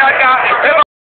BH